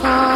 call.